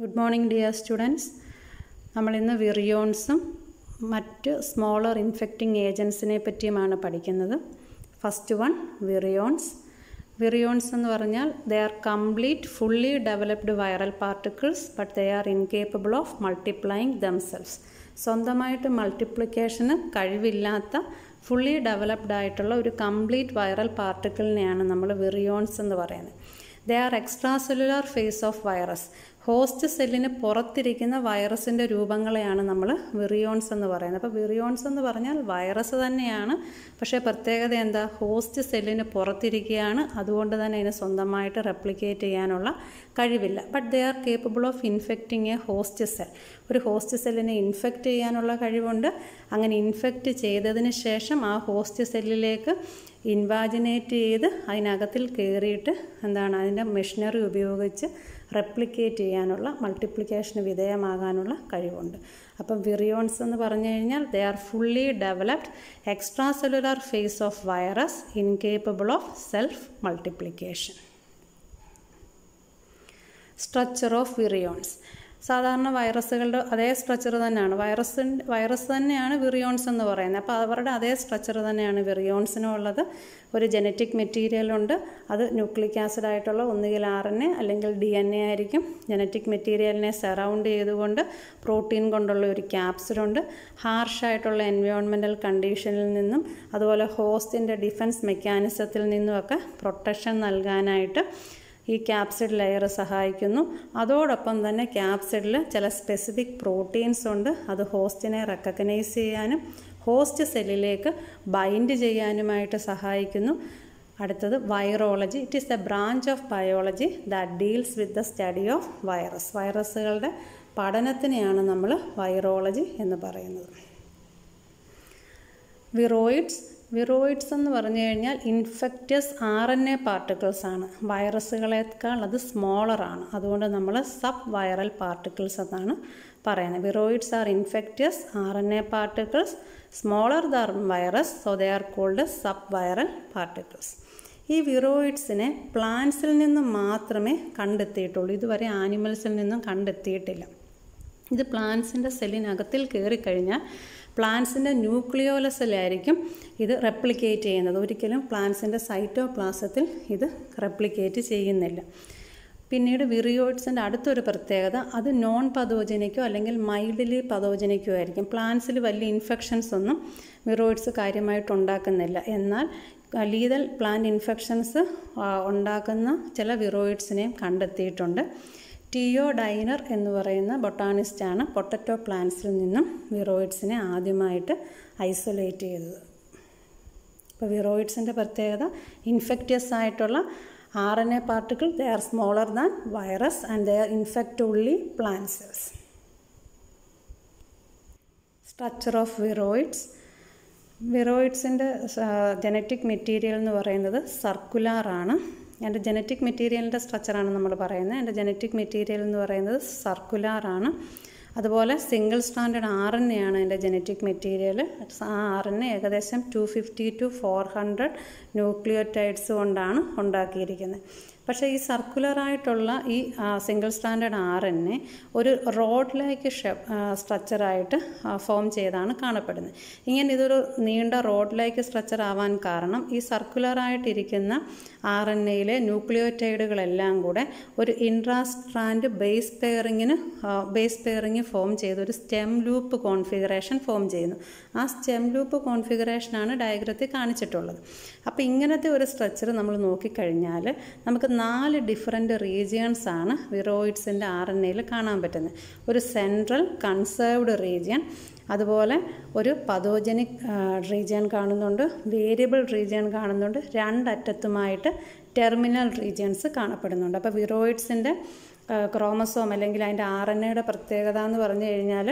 Good morning dear students നമ്മളിന്ന് വിറിയോൺസും മറ്റ് smaller infecting ഏജൻസിനെ പറ്റിയുമാണ് പഠിക്കുന്നത്. First one വിറിയോൺസ്. വിറിയോൺസ് എന്ന് പറഞ്ഞാൽ they are complete fully developed viral particles but they are incapable of multiplying themselves സ്വന്തമായിട്ട് മൾട്ടിപ്ലിക്കേഷന് കഴിവില്ലാത്ത ഫുള്ളി ഡെവലപ്ഡ് ആയിട്ടുള്ള ഒരു കംപ്ലീറ്റ് വൈറൽ പാർട്ടിക്കിളിനെയാണ് നമ്മൾ വിറിയോൺസ് എന്ന് പറയുന്നത്. They are extra cellular phase of virus host സെല്ലിന് പുറത്തിരിക്കുന്ന വൈറസിന്റെ രൂപങ്ങളെയാണ് നമ്മൾ വിറിയോൺസ് എന്ന് പറയുന്നത്. അപ്പോൾ വിറിയോൺസ് എന്ന് പറഞ്ഞാൽ വൈറസ് തന്നെയാണ്. പക്ഷേ പ്രത്യേകത എന്താ? ഹോസ്റ്റ് സെല്ലിന് പുറത്തിരിക്കുകയാണ്. അതുകൊണ്ട് തന്നെ അതിന് സ്വന്തമായിട്ട് റെപ്ലിക്കേറ്റ് ചെയ്യാനുള്ള കഴിവില്ല. But they are capable of infecting a host cell ഒരു ഹോസ്റ്റ് സെല്ലിനെ ഇൻഫെക്റ്റ് ചെയ്യാനുള്ള കഴിവുണ്ട്. അങ്ങനെ ഇൻഫെക്റ്റ് ചെയ്തതിന് ശേഷം ആ ഹോസ്റ്റ് സെല്ലിലേക്ക് ഇൻവാജിനേറ്റ് ചെയ്ത് അതിനകത്തിൽ കയറിയിട്ട് എന്താണ് അതിന്റെ മെഷീനറി ഉപയോഗിച്ച് റെപ്ലിക്കേറ്റ് ചെയ്യാനുള്ള മൾട്ടിപ്ലിക്കേഷന് വിധേയമാകാനുള്ള കഴിവുണ്ട്. അപ്പം വിറിയോൺസ് എന്ന് പറഞ്ഞു കഴിഞ്ഞാൽ they are fully developed extra cellular phase of virus incapable of self multiplication structure of virions സാധാരണ വൈറസുകളുടെ അതേ സ്ട്രക്ചർ തന്നെയാണ്. വൈറസ് വൈറസ് തന്നെയാണ് വിറിയോൺസ് എന്ന് പറയുന്നത്. അപ്പോൾ അവരുടെ അതേ സ്ട്രക്ചർ തന്നെയാണ് വിറിയോൺസിനും ഉള്ളത്. ഒരു ജനറ്റിക് മെറ്റീരിയൽ ഉണ്ട്. അത് ന്യൂക്ലിക് ആസിഡ് ആയിട്ടുള്ള ഒന്നുകിൽ ആർ എൻ എ അല്ലെങ്കിൽ ഡി എൻ എ ആയിരിക്കും. ജനറ്റിക് മെറ്റീരിയലിനെ സറൗണ്ട് ചെയ്തുകൊണ്ട് പ്രോട്ടീൻ കൊണ്ടുള്ള ഒരു ക്യാപ്സിലുണ്ട് ഹാർഷായിട്ടുള്ള എൻവയോൺമെന്റൽ കണ്ടീഷനിൽ നിന്നും അതുപോലെ ഹോസ്റ്റിന്റെ ഡിഫൻസ് മെക്കാനിസത്തിൽ നിന്നുമൊക്കെ പ്രൊട്ടക്ഷൻ നൽകാനായിട്ട് ഈ ക്യാപ്സിഡ് ലെയർ സഹായിക്കുന്നു. അതോടൊപ്പം തന്നെ ക്യാപ്സിഡിൽ ചില സ്പെസിഫിക് പ്രോട്ടീൻസ് ഉണ്ട്. അത് ഹോസ്റ്റിനെ റെക്കഗ്നൈസ് ചെയ്യാനും ഹോസ്റ്റ് സെല്ലിലേക്ക് ബൈൻഡ് ചെയ്യാനുമായിട്ട് സഹായിക്കുന്നു. അടുത്തത് virology it is a branch of biology that deals with the study of virus വൈറസുകളുടെ പഠനത്തിനെയാണ് നമ്മൾ വൈറോളജി എന്ന് പറയുന്നത്. വിറോയിഡ്സ് വിറോയിഡ്സ് എന്ന് പറഞ്ഞു കഴിഞ്ഞാൽ infectious R N A particles ആണ്. വൈറസുകളേക്കാൾ അത് സ്മോളറാണ് അതുകൊണ്ട് നമ്മൾ സബ് വൈറൽ പാർട്ടിക്കിൾസ് എന്നാണ് പറയുന്നത്. Viroids are infectious R N A particles smaller than virus so they are called sub viral particles. ഈ വിറോയിഡ്സിനെ പ്ലാന്റ്സിൽ നിന്നും മാത്രമേ കണ്ടെത്തിയിട്ടുള്ളൂ. ഇതുവരെ ആനിമൽസിൽ നിന്നും കണ്ടെത്തിയിട്ടില്ല. ഇത് പ്ലാന്റ്സിന്റെ സെല്ലിനകത്തിൽ കയറിക്കഴിഞ്ഞാൽ പ്ലാന്റ്സിന്റെ ന്യൂക്ലിയോലസിലായിരിക്കും ഇത് റെപ്ലിക്കേറ്റ് ചെയ്യുന്നത്. ഒരിക്കലും പ്ലാന്റ്സിന്റെ സൈറ്റോപ്ലാസത്തിൽ ഇത് റെപ്ലിക്കേറ്റ് ചെയ്യുന്നില്ല. പിന്നീട് വിറിയോയിഡ്സിന്റെ അടുത്തൊരു പ്രത്യേകത അത് നോൺ പതോജനിക്കോ അല്ലെങ്കിൽ മൈൽഡ്ലി പതോജനിക്കോ ആയിരിക്കും. പ്ലാന്റ്സിൽ വലിയ ഇൻഫെക്ഷൻസ് ഒന്നും വിറോയിഡ്സ് കാര്യമായിട്ട് ഉണ്ടാക്കുന്നില്ല. എന്നാൽ ലീതൽ പ്ലാന്റ് ഇൻഫെക്ഷൻസ് ഉണ്ടാക്കുന്ന ചില വിറോയിഡ്സിനെയും കണ്ടെത്തിയിട്ടുണ്ട്. ടിയോ ഡൈനർ എന്ന് പറയുന്ന ബൊട്ടാണിസ്റ്റാണ് പൊട്ടറ്റോ പ്ലാന്റ്സിൽ നിന്നും വിറോയിഡ്സിനെ ആദ്യമായിട്ട് ഐസൊലേറ്റ് ചെയ്തത്. ഇപ്പോൾ വിറോയിഡ്സിന്റെ പ്രത്യേകത ഇൻഫെക്റ്റസ് ആയിട്ടുള്ള R N A particle they are smaller than virus and they are infect only plants structure of viroids. വിറോയിഡ്സിന്റെ genetic material എന്ന് പറയുന്നത് സർക്കുലാറാണ് എന്റെ ജനറ്റിക് മെറ്റീരിയലിന്റെ സ്ട്രക്ചറാണ് നമ്മൾ പറയുന്നത്. എന്റെ ജനറ്റിക് മെറ്റീരിയൽ എന്ന് പറയുന്നത് സർക്കുലാറാണ് അതുപോലെ single standard R N A ആണ് എന്റെ ജനറ്റിക് മെറ്റീരിയൽ ആ ആർ എൻ എ ഏകദേശം two fifty to four hundred nucleotides കൊണ്ടാണ് ഉണ്ടാക്കിയിരിക്കുന്നത്. പക്ഷേ ഈ സർക്കുലറായിട്ടുള്ള ഈ single standard R N A ഒരു റോഡ് ലൈക്ക് സ്ട്രക്ചറായിട്ട് ഫോം ചെയ്താണ് കാണപ്പെടുന്നത്. ഇങ്ങനെ ഇതൊരു നീണ്ട റോഡ് ലൈക്ക് സ്ട്രക്ചർ ആവാൻ കാരണം ഈ സർക്കുലറായിട്ടിരിക്കുന്ന ആർ എൻ എയിലെ ന്യൂക്ലിയോറ്റൈഡുകളെല്ലാം കൂടെ ഒരു ഇൻട്രാസ്ട്രാൻഡ് ബേസ് പെയറിങ്ങിന് ബേസ് പെയറിങ് ഫോം ചെയ്ത് ഒരു സ്റ്റെം ലൂപ്പ് കോൺഫിഗറേഷൻ ഫോം ചെയ്യുന്നു. ആ സ്റ്റെം ലൂപ്പ് കോൺഫിഗറേഷനാണ് ഡയഗ്രത്തിൽ കാണിച്ചിട്ടുള്ളത്. അപ്പോൾ ഇങ്ങനത്തെ ഒരു സ്ട്രക്ചർ നമ്മൾ നോക്കിക്കഴിഞ്ഞാൽ നമുക്ക് നാല് ഡിഫറെന്റ് റീജിയൻസ് ആണ് വിറോയിഡ്സിന്റെ ആർ എൻ എയിൽ കാണാൻ പറ്റുന്നത്. ഒരു സെൻട്രൽ കൺസേർവ്ഡ് റീജിയൻ അതുപോലെ ഒരു പതോജനിക് റീജിയൻ കാണുന്നുണ്ട് വേരിയബിൾ റീജിയൻ കാണുന്നുണ്ട് രണ്ടറ്റത്തുമായിട്ട് ടെർമിനൽ റീജിയൻസ് കാണപ്പെടുന്നുണ്ട്. അപ്പോൾ വിറോയിഡ്സിന്റെ ക്രോമസോം അല്ലെങ്കിൽ അതിന്റെ ആർ എൻ എയുടെ പ്രത്യേകത എന്ന് പറഞ്ഞു കഴിഞ്ഞാൽ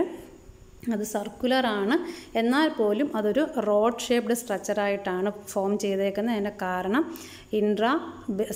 അത് സർക്കുലർ ആണ്. എന്നാൽ പോലും അതൊരു റോഡ് ഷേപ്ഡ് സ്ട്രക്ചറായിട്ടാണ് ഫോം ചെയ്തേക്കുന്നത്. അതിന്റെ കാരണം ഇൻട്രാ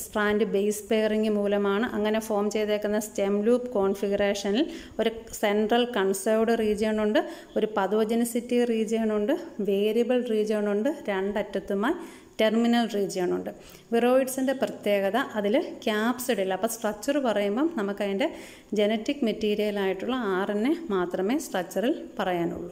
സ്ട്രാൻഡ് ബേസ് പെയറിങ് മൂലമാണ് അങ്ങനെ ഫോം ചെയ്തേക്കുന്ന സ്റ്റെം ലൂപ്പ് കോൺഫിഗറേഷനിൽ ഒരു സെൻട്രൽ കൺസേർവ്ഡ് റീജിയൺ ഉണ്ട് ഒരു പതോജനിസിറ്റി റീജിയൺ ഉണ്ട് വേരിയബിൾ റീജിയൺ ഉണ്ട് രണ്ടറ്റത്തുമായി ടെർമിനൽ റീജിയൺ ഉണ്ട് വിറോയിഡ്സിന്റെ പ്രത്യേകത അതിൽ ക്യാപ്സിഡ് ഇല്ല. അപ്പോൾ സ്ട്രക്ചർ പറയുമ്പം നമുക്ക് അതിന്റെ ജനറ്റിക് മെറ്റീരിയലായിട്ടുള്ള ആർ എൻ എ മാത്രമേ സ്ട്രക്ചറിൽ പറയാനുള്ളൂ.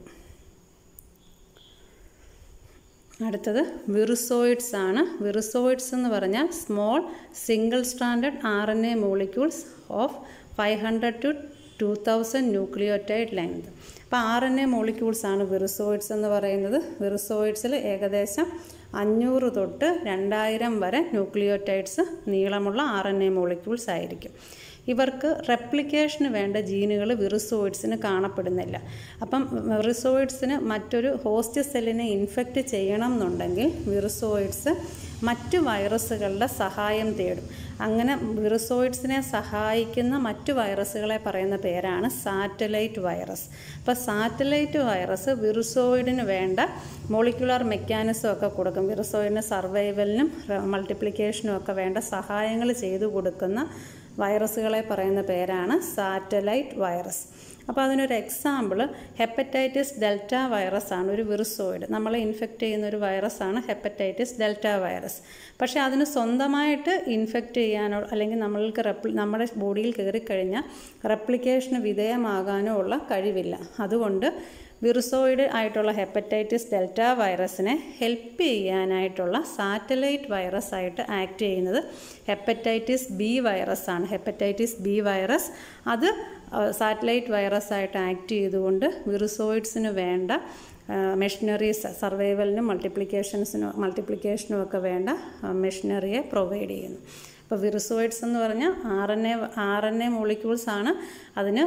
അടുത്തത് വിറുസോയിഡ്സ് ആണ്. വിറുസോയിഡ്സ് എന്ന് പറഞ്ഞാൽ small single standard R N A molecules of five hundred to two thousand nucleotide length അപ്പോൾ ആർ എൻ എ മോളിക്യൂൾസ് ആണ് വിറുസോയിഡ്സ് എന്ന് പറയുന്നത്. വിറുസോയിഡ്സിൽ ഏകദേശം അഞ്ഞൂറ് തൊട്ട് രണ്ടായിരം വരെ ന്യൂക്ലിയോറ്റൈഡ്സ് നീളമുള്ള ആർ എൻ എ മോളിക്യൂൾസ് ആയിരിക്കും. ഇവർക്ക് റെപ്ലിക്കേഷന് വേണ്ട ജീനുകൾ വിറിസോയിഡ്സിന് കാണപ്പെടുന്നില്ല. അപ്പം വിറിസോയിഡ്സിന് മറ്റൊരു ഹോസ്റ്റ് സെല്ലിനെ ഇൻഫെക്റ്റ് ചെയ്യണം എന്നുണ്ടെങ്കിൽ വിറിസോയിഡ്സ് മറ്റു വൈറസുകളുടെ സഹായം തേടും. അങ്ങനെ വിറിസോയിഡ്സിനെ സഹായിക്കുന്ന മറ്റു വൈറസുകളെ പറയുന്ന പേരാണ് സാറ്റലൈറ്റ് വൈറസ്. അപ്പോൾ സാറ്റലൈറ്റ് വൈറസ് വിറിസോയിഡിന് വേണ്ട മോളിക്കുലാർ മെക്കാനിസം ഒക്കെ കൊടുക്കും. വിറിസോയിഡിന് സർവൈവലിനും മൾട്ടിപ്ലിക്കേഷനും ഒക്കെ വേണ്ട സഹായങ്ങൾ ചെയ്തു കൊടുക്കുന്ന വൈറസുകളെ പറയുന്ന പേരാണ് സാറ്റലൈറ്റ് വൈറസ്. അപ്പോൾ അതിനൊരു എക്സാമ്പിൾ ഹെപ്പറ്റൈറ്റിസ് ഡെൽറ്റ വൈറസ് ആണ് ഒരു വിറുസോയിഡ് നമ്മളെ ഇൻഫെക്റ്റ് ചെയ്യുന്ന ഒരു വൈറസാണ് ഹെപ്പറ്റൈറ്റിസ് ഡെൽറ്റ വൈറസ് പക്ഷേ അതിന് സ്വന്തമായിട്ട് ഇൻഫെക്റ്റ് ചെയ്യാനോ അല്ലെങ്കിൽ നമ്മൾക്ക് റെപ്ലി നമ്മുടെ ബോഡിയിൽ കയറിക്കഴിഞ്ഞാൽ റെപ്ലിക്കേഷന് വിധേയമാകാനോ ഉള്ള കഴിവില്ല. അതുകൊണ്ട് വിറുസോയിഡ് ആയിട്ടുള്ള ഹെപ്പറ്റൈറ്റിസ് ഡെൽറ്റ വൈറസിനെ ഹെൽപ്പ് ചെയ്യാനായിട്ടുള്ള സാറ്റലൈറ്റ് വൈറസ് ആയിട്ട് ആക്ട് ചെയ്യുന്നത് ഹെപ്പറ്റൈറ്റിസ് ബി വൈറസ് ആണ് ഹെപ്പറ്റൈറ്റിസ് ബി വൈറസ് അത് സാറ്റലൈറ്റ് വൈറസ് ആയിട്ട് ആക്ട് ചെയ്തുകൊണ്ട് വിറുസോയിഡ്സിന് വേണ്ട മെഷീനറീസ് സർവൈവലിനും മൾട്ടിപ്ലിക്കേഷൻസിനും മൾട്ടിപ്ലിക്കേഷനും ഒക്കെ വേണ്ട മെഷീനറിയെ പ്രൊവൈഡ് ചെയ്യുന്നു. അപ്പോൾ വിറുസോയിഡ്സ് എന്ന് പറഞ്ഞാൽ R N A R N A molecules ആണ് അതിന്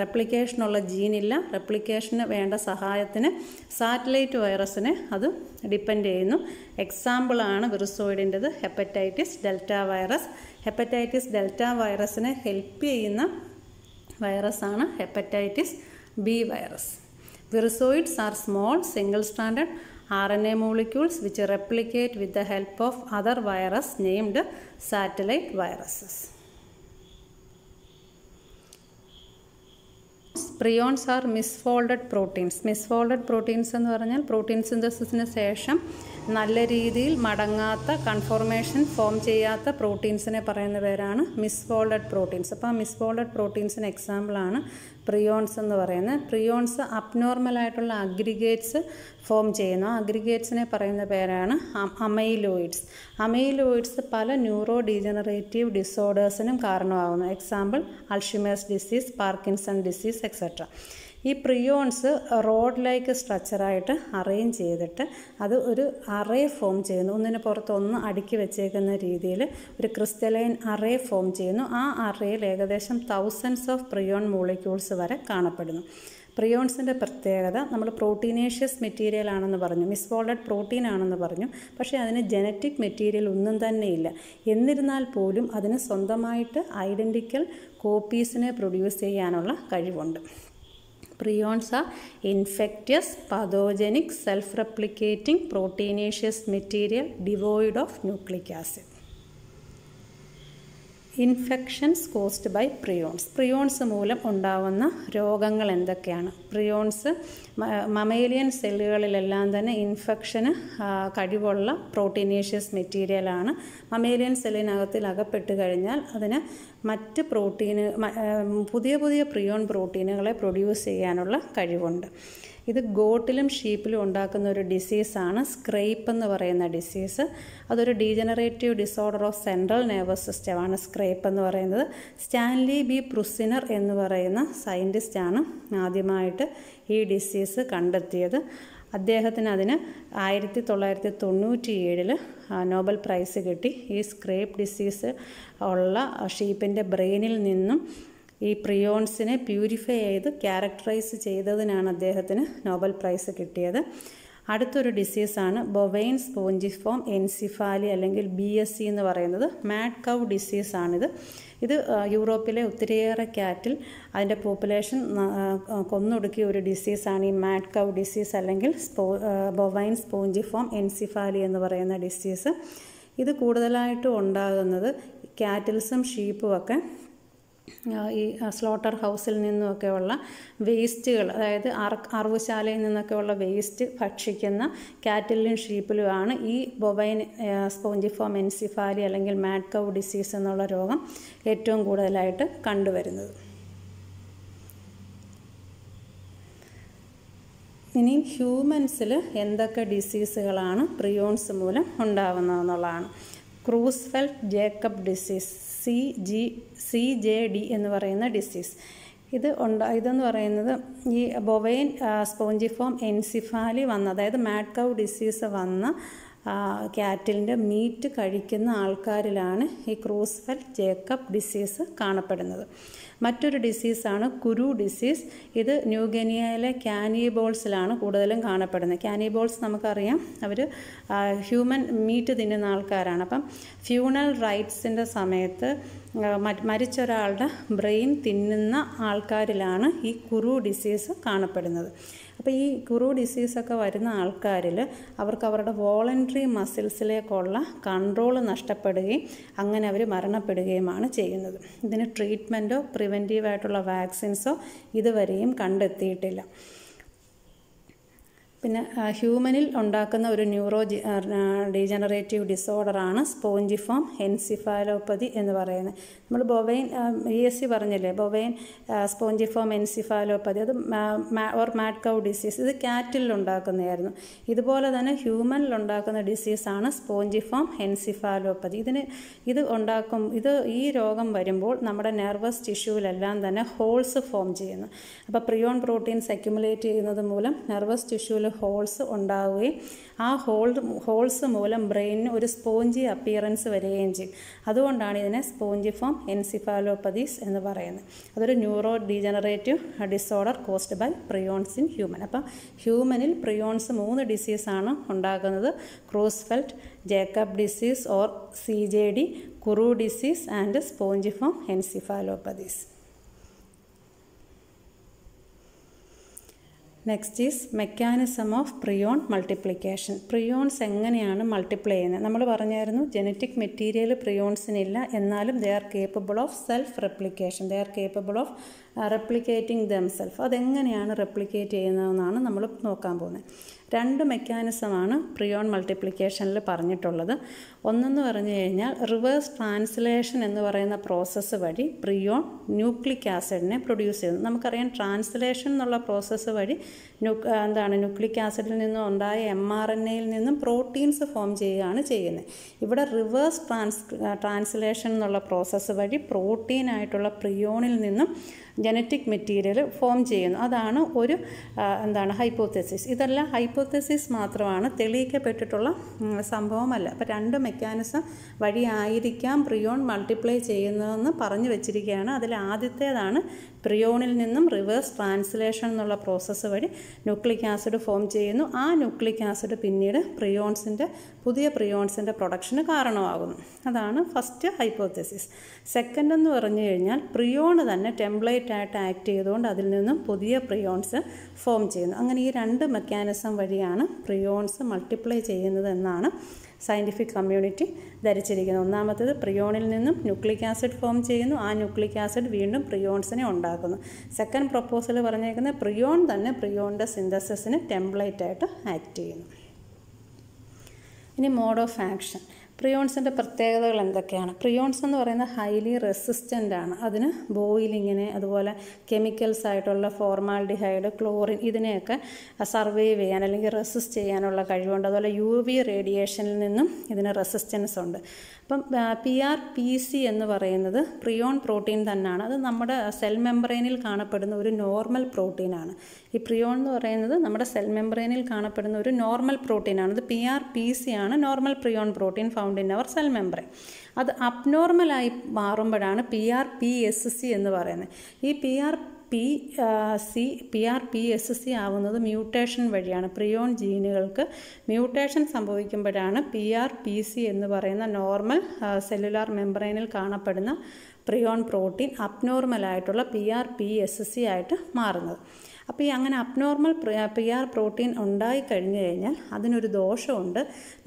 റെപ്ലിക്കേഷനുള്ള ജീനില്ല. റെപ്ലിക്കേഷന് വേണ്ട സഹായത്തിന് സാറ്റലൈറ്റ് വൈറസിനെ അത് ഡിപ്പെൻഡ് ചെയ്യുന്നു. എക്സാമ്പിളാണ് വിറുസോയിഡിന്റെത് hepatitis delta virus. Hepatitis delta വൈറസിനെ ഹെൽപ്പ് ചെയ്യുന്ന വൈറസാണ് hepatitis B virus. Virusoids are small single standard R N A molecules which replicate with the help of other virus named satellite viruses prions are misfolded proteins misfolded proteins എന്ന് പറഞ്ഞാൽ protein സിന്തസിസിന് ശേഷം നല്ല രീതിയിൽ മടങ്ങാത്ത conformation form ചെയ്യാത്ത പ്രോട്ടീൻസിനെ പറയുന്ന പേരാണ് misfolded proteins അപ്പോൾ ആ മിസ്ഫോൾഡഡ് പ്രോട്ടീൻസിന് എക്സാമ്പിളാണ് പ്രിയോൺസ് എന്ന് പറയുന്നത്. പ്രിയോൺസ് അബ്നോർമലായിട്ടുള്ള അഗ്രിഗേറ്റ്സ് ഫോം ചെയ്യുന്നു. അഗ്രിഗേറ്റ്സിനെ പറയുന്ന പേരാണ് അമൈലോയിഡ്സ് അമൈലോയിഡ്സ് പല ന്യൂറോ ഡീജനറേറ്റീവ് ഡിസോർഡേഴ്സിനും കാരണമാകുന്നു example Alzheimer's disease Parkinson disease etcetera ഈ പ്രിയോൺസ് റോഡ് ലൈക്ക് സ്ട്രക്ചറായിട്ട് അറേഞ്ച് ചെയ്തിട്ട് അത് ഒരു അറേ ഫോം ചെയ്യുന്നു. ഒന്നിന് പുറത്ത് ഒന്ന് അടുക്കി വെച്ചേക്കുന്ന രീതിയിൽ ഒരു ക്രിസ്റ്റലൈൻ അറേ ഫോം ചെയ്യുന്നു. ആ അറേയിൽ ഏകദേശം തൗസൻഡ്സ് ഓഫ് പ്രിയോൺ മോളിക്യൂൾസ് വരെ കാണപ്പെടുന്നു. പ്രിയോൺസിന്റെ പ്രത്യേകത നമ്മൾ പ്രോട്ടീനേഷ്യസ് മെറ്റീരിയൽ ആണെന്ന് പറഞ്ഞു. മിസ്ഫോൾഡഡ് പ്രോട്ടീൻ ആണെന്ന് പറഞ്ഞു. പക്ഷേ അതിന് ജനറ്റിക് മെറ്റീരിയൽ ഒന്നും തന്നെ ഇല്ല. എന്നിരുന്നാൽ പോലും അതിന് സ്വന്തമായിട്ട് ഐഡന്റിക്കൽ കോപ്പീസിനെ പ്രൊഡ്യൂസ് ചെയ്യാനുള്ള കഴിവുണ്ട്. Prions are infectious pathogenic self replicating proteinaceous material devoid of nucleic acid infections caused by prions. Prions മൂലം ഉണ്ടാവുന്ന രോഗങ്ങൾ എന്തൊക്കെയാണ്? പ്രിയോൺസ് മമേലിയൻ സെല്ലുകളിലെല്ലാം തന്നെ ഇൻഫെക്ഷന് കഴിവുള്ള പ്രോട്ടീനേഷ്യസ് മെറ്റീരിയലാണ് മമേലിയൻ സെല്ലിനകത്തിൽ അകപ്പെട്ട് കഴിഞ്ഞാൽ അതിന് മറ്റ് പ്രോട്ടീന് പുതിയ പുതിയ പ്രിയോൺ പ്രോട്ടീനുകളെ പ്രൊഡ്യൂസ് ചെയ്യാനുള്ള കഴിവുണ്ട്. ഇത് ഗോട്ടിലും ഷീപ്പിലും ഉണ്ടാക്കുന്ന ഒരു ഡിസീസാണ് സ്ക്രൈപ്പ് എന്ന് പറയുന്ന ഡിസീസ് അതൊരു degenerative disorder of central nervous സിസ്റ്റമാണ് സ്ക്രൈപ്പ് എന്ന് പറയുന്നത്. സ്റ്റാൻലി ബി പ്രുസിനർ എന്ന് പറയുന്ന സയന്റിസ്റ്റാണ് ആദ്യമായിട്ട് ഈ ഡിസീസ് കണ്ടെത്തിയത്. അദ്ദേഹത്തിന് അതിന് ആയിരത്തി തൊള്ളായിരത്തി തൊണ്ണൂറ്റി ഏഴിൽ നോബൽ പ്രൈസ് കിട്ടി. ഈ സ്ക്രേപ്പ് ഡിസീസ് ഉള്ള ഷീപ്പിന്റെ ബ്രെയിനിൽ നിന്നും ഈ പ്രിയോൺസിനെ പ്യൂരിഫൈ ചെയ്ത് ക്യാരക്ടറൈസ് ചെയ്തതിനാണ് അദ്ദേഹത്തിന് നോബൽ പ്രൈസ് കിട്ടിയത്. അടുത്തൊരു ഡിസീസാണ് ബൊവൈൻ സ്പോഞ്ചിഫോം എൻസിഫാലി അല്ലെങ്കിൽ ബി എസ് സി എന്ന് പറയുന്നത് മാഡ് കൗ ഡിസീസാണിത് ഇത് യൂറോപ്പിലെ ഒത്തിരിയേറെ ക്യാറ്റിൽ അതിന്റെ പോപ്പുലേഷൻ കൊന്നൊടുക്കിയ ഒരു ഡിസീസാണ് ഈ മാഡ് കൗ ഡിസീസ് അല്ലെങ്കിൽ സ്പോ ബൊവൈൻ സ്പോഞ്ചിഫോം എൻസിഫാലി എന്ന് പറയുന്ന ഡിസീസ് ഇത് കൂടുതലായിട്ടും ഉണ്ടാകുന്നത് ക്യാറ്റിൽസും ഷീപ്പും ഒക്കെ ഈ സ്ലോട്ടർ ഹൗസിൽ നിന്നുമൊക്കെയുള്ള വേസ്റ്റുകൾ അതായത് അറ അറവുശാലയിൽ നിന്നൊക്കെയുള്ള വേസ്റ്റ് ഭക്ഷിക്കുന്ന കാറ്റിലും ഷീപ്പിലുമാണ് ഈ ബൊബൈൻ സ്പോഞ്ചിഫോം എൻസിഫാലി അല്ലെങ്കിൽ മാഡ് ഡിസീസ് എന്നുള്ള രോഗം ഏറ്റവും കൂടുതലായിട്ട് കണ്ടുവരുന്നത്. ഇനി ഹ്യൂമൻസിൽ എന്തൊക്കെ ഡിസീസുകളാണ് പ്രിയോൺസ് മൂലം ഉണ്ടാകുന്നതെന്നുള്ളതാണ് Creutzfeldt Jakob disease C G C J D എന്ന് പറയുന്ന ഡിസീസ്. ഇത് ഉണ്ടാ ഇതെന്ന് പറയുന്നത് ഈ ബൊവൈൻ സ്പോഞ്ചിഫോം എൻസിഫാലി വന്ന അതായത് മാഡ് കൗ ഡിസീസ് വന്ന ക്യാറ്റിലിന്റെ മീറ്റ് കഴിക്കുന്ന ആൾക്കാരിലാണ് ഈ ക്രൂസ്ഫൽ ജേക്കബ് ഡിസീസ് കാണപ്പെടുന്നത്. മറ്റൊരു ഡിസീസാണ് കുരു ഡിസീസ്. ഇത് ന്യൂഗനിയയിലെ ക്യാനിബോൾസിലാണ് കൂടുതലും കാണപ്പെടുന്നത്. ക്യാനിബോൾസ് നമുക്കറിയാം അവർ ഹ്യൂമൻ മീറ്റ് തിന്നുന്ന ആൾക്കാരാണ്. അപ്പം ഫ്യൂണൽ റൈറ്റ്സിന്റെ സമയത്ത് മരിച്ച ഒരാളുടെ ബ്രെയിൻ തിന്നുന്ന ആൾക്കാരിലാണ് ഈ കുരു ഡിസീസ് കാണപ്പെടുന്നത്. അപ്പോൾ ഈ കുറു ഡിസീസൊക്കെ വരുന്ന ആൾക്കാരിൽ അവർക്ക് അവരുടെ വോളണ്ടറി മസിൽസിലേക്കുള്ള കൺട്രോൾ നഷ്ടപ്പെടുകയും അങ്ങനെ അവർ മരണപ്പെടുകയുമാണ് ചെയ്യുന്നത്. ഇതിന് ട്രീറ്റ്മെന്റോ പ്രിവെന്റീവായിട്ടുള്ള വാക്സിൻസോ ഇതുവരെയും കണ്ടെത്തിയിട്ടില്ല. പിന്നെ ഹ്യൂമനിൽ ഉണ്ടാക്കുന്ന ഒരു ന്യൂറോ ഡീജനറേറ്റീവ് ഡിസോർഡറാണ് സ്പോഞ്ചിഫോം എൻസിഫാലോപ്പതി എന്ന് പറയുന്നത്. നമ്മൾ ബൊവൈൻ ഇ എസ് സി പറഞ്ഞില്ലേ? ബൊവൈൻ സ്പോഞ്ചിഫോം എൻസിഫാലോപ്പതി അത് ഓർ മാഡ് കൗ ഡിസീസ് ഇത് ക്യാറ്റിൽ ഉണ്ടാക്കുന്നതായിരുന്നു. ഇതുപോലെ തന്നെ ഹ്യൂമനിൽ ഉണ്ടാക്കുന്ന ഡിസീസാണ് സ്പോഞ്ചിഫോം എൻസിഫാലോപ്പതി. ഇതിന് ഇത് ഉണ്ടാക്കും ഇത് ഈ രോഗം വരുമ്പോൾ നമ്മുടെ നെർവസ് ടിഷ്യൂവിലെല്ലാം തന്നെ ഹോൾസ് ഫോം ചെയ്യുന്നു. അപ്പോൾ പ്രിയോൺ പ്രോട്ടീൻസ് അക്യുമുലേറ്റ് ചെയ്യുന്നത് മൂലം നെർവസ് ടിഷ്യൂവിൽ ഹോൾസ് ഉണ്ടാവുകയും ആ ഹോൾ ഹോൾസ് മൂലം ബ്രെയിനിന് ഒരു സ്പോഞ്ചി അപ്പിയറൻസ് വരികയും ചെയ്യും. അതുകൊണ്ടാണ് ഇതിനെ സ്പോഞ്ചി ഫോം എൻസിഫാലോപ്പതീസ് എന്ന് പറയുന്നത്. അതൊരു neuro degenerative disorder caused by prions in human. അപ്പം ഹ്യൂമനിൽ പ്രിയോൺസ് മൂന്ന് ഡിസീസാണ് ഉണ്ടാകുന്നത്. Creutzfeldt Jakob disease or C J D kuru disease and spongiform encephalopathies. Next is mechanism of prion multiplication prions എങ്ങനെയാണ് മൾട്ടിപ്ലൈ ചെയ്യുന്നത്? നമ്മൾ പറഞ്ഞായിരുന്നു ജനറ്റിക് മെറ്റീരിയൽ പ്രിയോൺസിനില്ല എന്നാലും they are capable of self replication they are capable of replicating themselves അതെങ്ങനെയാണ് replicate ചെയ്യുന്നതെന്നാണ് നമ്മൾ നോക്കാൻ പോകുന്നത്. രണ്ട് മെക്കാനിസമാണ് പ്രിയോൺ മൾട്ടിപ്ലിക്കേഷനിൽ പറഞ്ഞിട്ടുള്ളത്. ഒന്നെന്ന് പറഞ്ഞു കഴിഞ്ഞാൽ റിവേഴ്സ് ട്രാൻസ്ലേഷൻ എന്ന് പറയുന്ന പ്രോസസ്സ് വഴി പ്രിയോൺ ന്യൂക്ലിക് ആസിഡിനെ പ്രൊഡ്യൂസ് ചെയ്യുന്നു. നമുക്കറിയാം ട്രാൻസ്ലേഷൻ എന്നുള്ള പ്രോസസ്സ് വഴി എന്താണ് ന്യൂക്ലിക് ആസിഡിൽ നിന്നും ഉണ്ടായ എം ആർ എൻ എയിൽ നിന്നും പ്രോട്ടീൻസ് ഫോം ചെയ്യുകയാണ് ചെയ്യുന്നത്. ഇവിടെ റിവേഴ്സ് ട്രാൻസ് ട്രാൻസ്ലേഷൻ എന്നുള്ള പ്രോസസ്സ് വഴി പ്രോട്ടീനായിട്ടുള്ള പ്രിയോണിൽ നിന്നും ജനറ്റിക് മെറ്റീരിയൽ ഫോം ചെയ്യുന്നു. അതാണ് ഒരു എന്താണ് ഹൈപ്പോത്തസിസ് ഇതെല്ലാം ഹൈപ്പോത്തസിസ് മാത്രമാണ് തെളിയിക്കപ്പെട്ടിട്ടുള്ള സംഭവമല്ല. അപ്പോൾ രണ്ട് മെക്കാനിസം വഴിയായിരിക്കാം പ്രിയോൺ മൾട്ടിപ്ലൈ ചെയ്യുന്നതെന്ന് പറഞ്ഞു വെച്ചിരിക്കുകയാണ്. അതിൽ ആദ്യത്തേതാണ് പ്രിയോണിൽ നിന്നും റിവേഴ്സ് ട്രാൻസ്ലേഷൻ എന്നുള്ള പ്രോസസ്സ് വഴി ന്യൂക്ലിക് ആസിഡ് ഫോം ചെയ്യുന്നു. ആ ന്യൂക്ലിക് ആസിഡ് പിന്നീട് പ്രിയോൺസിന്റെ പുതിയ പ്രിയോൺസിന്റെ പ്രൊഡക്ഷന് കാരണമാകുന്നു. അതാണ് ഫസ്റ്റ് ഹൈപ്പോത്തസിസ് സെക്കൻഡ് എന്ന് പറഞ്ഞു കഴിഞ്ഞാൽ പ്രിയോണ് തന്നെ ടെംപ്ലേറ്റ് ആയിട്ട് ആക്ട് ചെയ്തുകൊണ്ട് അതിൽ നിന്നും പുതിയ പ്രിയോൺസ് ഫോം ചെയ്യുന്നു. അങ്ങനെ ഈ രണ്ട് മെക്കാനിസം വഴിയാണ് പ്രിയോൺസ് മൾട്ടിപ്ലൈ ചെയ്യുന്നത് എന്നാണ് സയന്റിഫിക് കമ്മ്യൂണിറ്റി ധരിച്ചിരിക്കുന്നത് ഒന്നാമത്തേത് പ്രിയോണിൽ നിന്നും ന്യൂക്ലിക് ആസിഡ് ഫോം ചെയ്യുന്നു. ആ ന്യൂക്ലിക് ആസിഡ് വീണ്ടും പ്രിയോൺസിനെ ഉണ്ടാക്കുന്നു. സെക്കൻഡ് പ്രപ്പോസൽ പറഞ്ഞേക്കുന്നത് പ്രിയോൺ തന്നെ പ്രിയോണിന്റെ സിന്തസിസിന് ടെംപ്ലേറ്റായിട്ട് ആക്ട് ചെയ്യുന്നു. ഇനി മോഡ് ഓഫ് ആക്ഷൻ പ്രിയോൺസിന്റെ പ്രത്യേകതകൾ എന്തൊക്കെയാണ്? പ്രിയോൺസ് എന്ന് പറയുന്നത് ഹൈലി റെസിസ്റ്റന്റ് ആണ്. അതിന് ബോയിലിങ്ങിനെ അതുപോലെ കെമിക്കൽസ് ആയിട്ടുള്ള ഫോർമാൽഡിഹൈഡ് ക്ലോറിൻ ഇതിനെയൊക്കെ സർവൈവ് ചെയ്യാൻ അല്ലെങ്കിൽ റെസിസ്റ്റ് ചെയ്യാനുള്ള കഴിവുണ്ട്. അതുപോലെ യു വി റേഡിയേഷനിൽ നിന്നും ഇതിന് റെസിസ്റ്റൻസ് ഉണ്ട്. അപ്പം പി ആർ പി സി എന്ന് പറയുന്നത് പ്രിയോൺ പ്രോട്ടീൻ തന്നെയാണ്. അത് നമ്മുടെ സെൽ മെംബ്രെയിനിൽ കാണപ്പെടുന്ന ഒരു നോർമൽ പ്രോട്ടീനാണ് ഈ പ്രിയോൺ എന്ന് പറയുന്നത് നമ്മുടെ സെൽ മെംബ്രെയിനിൽ കാണപ്പെടുന്ന ഒരു നോർമൽ പ്രോട്ടീനാണ് അത് പി ആർ പി സി ആണ്. Normal prion protein found in our cell membrane അത് അബ്നോർമലായി മാറുമ്പോഴാണ് P R P S C എന്ന് പറയുന്നത്. ഈ P R P C P R P S C ആവുന്നത് മ്യൂട്ടേഷൻ വഴിയാണ്. പ്രിയോൺ ജീനുകൾക്ക് മ്യൂട്ടേഷൻ സംഭവിക്കുമ്പോഴാണ് പി ആർ പി സി എന്ന് പറയുന്ന നോർമൽ സെല്ലുലാർ മെമ്പറൈനിൽ കാണപ്പെടുന്ന prion protein അബ്നോർമലായിട്ടുള്ള P R P S C ആയിട്ട് മാറുന്നത്. അപ്പോൾ ഈ അങ്ങനെ അബ്നോർമൽ പി ആർ പ്രോട്ടീൻ ഉണ്ടായി കഴിഞ്ഞു കഴിഞ്ഞാൽ അതിനൊരു ദോഷമുണ്ട്.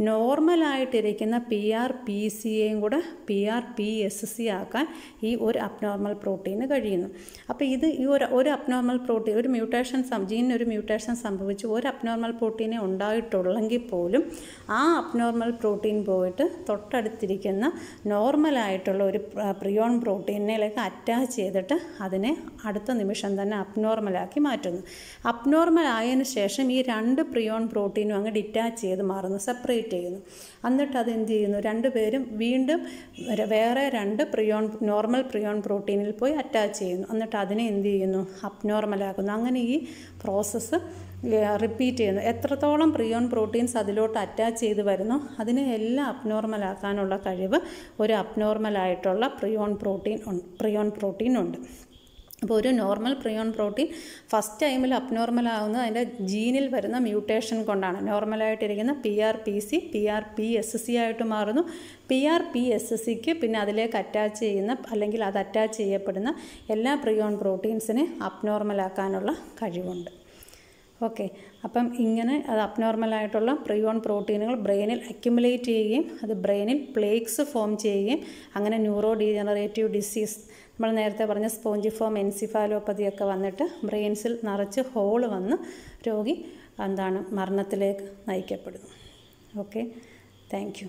നോർമലായിട്ടിരിക്കുന്ന പി ആർ പി സിയെയും കൂടെ P R P S C ആക്കാൻ ഈ ഒരു അബ്നോർമൽ പ്രോട്ടീന് കഴിയുന്നു. അപ്പോൾ ഇത് ഈ ഒരു ഒരു അബ്നോർമൽ പ്രോട്ടീൻ ഒരു മ്യൂട്ടേഷൻ ജീനിന് ഒരു മ്യൂട്ടേഷൻ സംഭവിച്ച് ഒരു അബ്നോർമൽ പ്രോട്ടീനെ ഉണ്ടായിട്ടുള്ളെങ്കിൽ പോലും ആ അബ്നോർമൽ പ്രോട്ടീൻ പോയിട്ട് തൊട്ടടുത്തിരിക്കുന്ന നോർമലായിട്ടുള്ള ഒരു പ്രിയോൺ പ്രോട്ടീനിലേക്ക് അറ്റാച്ച് ചെയ്തിട്ട് അതിനെ അടുത്ത നിമിഷം തന്നെ അബ്നോർമലാക്കി മാറ്റുന്നു. അബ്നോർമൽ ആയതിന് ശേഷം ഈ രണ്ട് പ്രിയോൺ പ്രോട്ടീനും അങ്ങ് ഡിറ്റാച്ച് ചെയ്ത് മാറുന്നു സെപ്പറേറ്റ് ചെയ്യുന്നു. എന്നിട്ട് അത് എന്ത് ചെയ്യുന്നു? രണ്ട് പേരും വീണ്ടും വേറെ രണ്ട് പ്രിയോൺ നോർമൽ പ്രിയോൺ പ്രോട്ടീനിൽ പോയി അറ്റാച്ച് ചെയ്യുന്നു. എന്നിട്ട് അതിനെ എന്ത് ചെയ്യുന്നു? അബ്നോർമലാക്കുന്നു അങ്ങനെ ഈ പ്രോസസ്സ് റിപ്പീറ്റ് ചെയ്യുന്നു. എത്രത്തോളം പ്രിയോൺ പ്രോട്ടീൻസ് അതിലോട്ട് അറ്റാച്ച് ചെയ്ത് വരുന്നു? അതിനെ എല്ലാം അബ്നോർമലാക്കാനുള്ള കഴിവ് ഒരു അബ്നോർമലായിട്ടുള്ള പ്രിയോൺ പ്രോട്ടീൻ പ്രിയോൺ പ്രോട്ടീൻ ഉണ്ട്. അപ്പോൾ ഒരു നോർമൽ പ്രിയോൺ പ്രോട്ടീൻ ഫസ്റ്റ് ടൈമിൽ അബ്നോർമൽ ആവുന്നത് അതിന്റെ ജീനിൽ വരുന്ന മ്യൂട്ടേഷൻ കൊണ്ടാണ്. നോർമലായിട്ടിരിക്കുന്ന P R P C P R P S C ആയിട്ട് മാറുന്നു. പി ആർ പി എസ് സിക്ക് പിന്നെ അതിലേക്ക് അറ്റാച്ച് ചെയ്യുന്ന അല്ലെങ്കിൽ അത് അറ്റാച്ച് ചെയ്യപ്പെടുന്ന എല്ലാ പ്രിയോൺ പ്രോട്ടീൻസിനെ അബ്നോർമലാക്കാനുള്ള കഴിവുണ്ട്. ഓക്കെ അപ്പം ഇങ്ങനെ അത് അബ്നോർമലായിട്ടുള്ള പ്രിയോൺ പ്രോട്ടീനുകൾ ബ്രെയിനിൽ അക്യുമുലേറ്റ് ചെയ്യുകയും അത് ബ്രെയിനിൽ പ്ലേക്സ് ഫോം ചെയ്യുകയും അങ്ങനെ ന്യൂറോ ഡീജനറേറ്റീവ് ഡിസീസ് നമ്മൾ നേരത്തെ പറഞ്ഞ സ്പോഞ്ചിഫോം എൻസിഫാലോപ്പതിയൊക്കെ വന്നിട്ട് ബ്രെയിൻസിൽ നിറച്ച് ഹോൾ വന്ന് രോഗി എന്താണ് മരണത്തിലേക്ക് നയിക്കപ്പെടുന്നു. ഓക്കെ. താങ്ക്